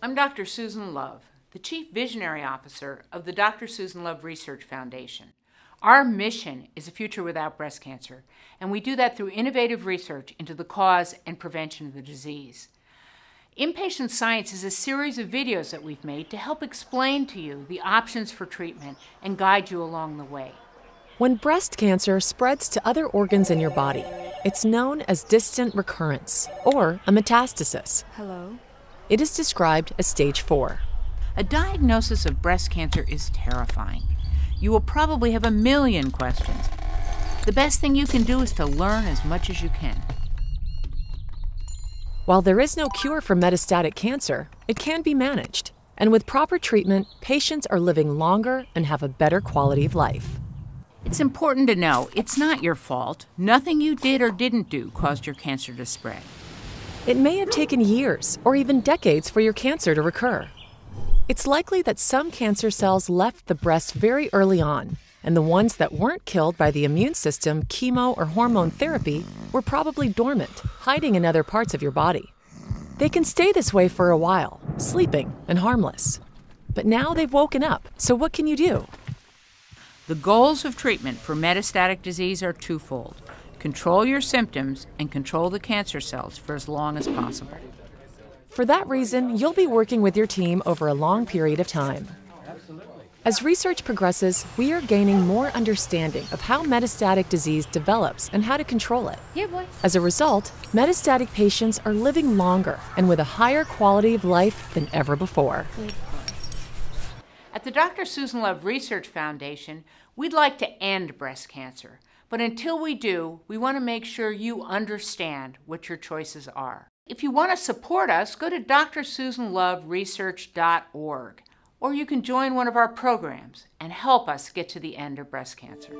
I'm Dr. Susan Love, the Chief Visionary Officer of the Dr. Susan Love Research Foundation. Our mission is a future without breast cancer, and we do that through innovative research into the cause and prevention of the disease. Inpatient Science is a series of videos that we've made to help explain to you the options for treatment and guide you along the way. When breast cancer spreads to other organs in your body, it's known as distant recurrence or a metastasis. Hello? It is described as stage 4. A diagnosis of breast cancer is terrifying. You will probably have a million questions. The best thing you can do is to learn as much as you can. While there is no cure for metastatic cancer, it can be managed. And with proper treatment, patients are living longer and have a better quality of life. It's important to know it's not your fault. Nothing you did or didn't do caused your cancer to spread. It may have taken years or even decades for your cancer to recur. It's likely that some cancer cells left the breast very early on, and the ones that weren't killed by the immune system, chemo, or hormone therapy were probably dormant, hiding in other parts of your body. They can stay this way for a while, sleeping and harmless. But now they've woken up, so what can you do? The goals of treatment for metastatic disease are twofold control your symptoms and control the cancer cells for as long as possible. For that reason, you'll be working with your team over a long period of time. As research progresses, we are gaining more understanding of how metastatic disease develops and how to control it. Here, boy. As a result, metastatic patients are living longer and with a higher quality of life than ever before. At the Dr. Susan Love Research Foundation, we'd like to end breast cancer. But until we do, we want to make sure you understand what your choices are. If you want to support us, go to drsusanloveresearch.org or you can join one of our programs and help us get to the end of breast cancer.